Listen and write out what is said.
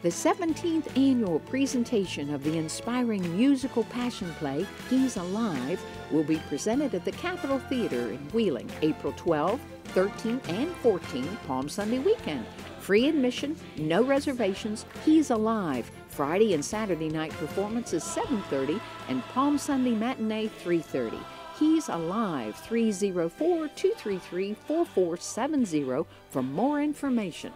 The 17th annual presentation of the inspiring musical passion play, He's Alive, will be presented at the Capitol Theater in Wheeling, April 12, 13, and 14, Palm Sunday weekend. Free admission, no reservations. He's Alive. Friday and Saturday night performances 7:30 and Palm Sunday matinee 3:30. He's Alive 304-233-4470 for more information.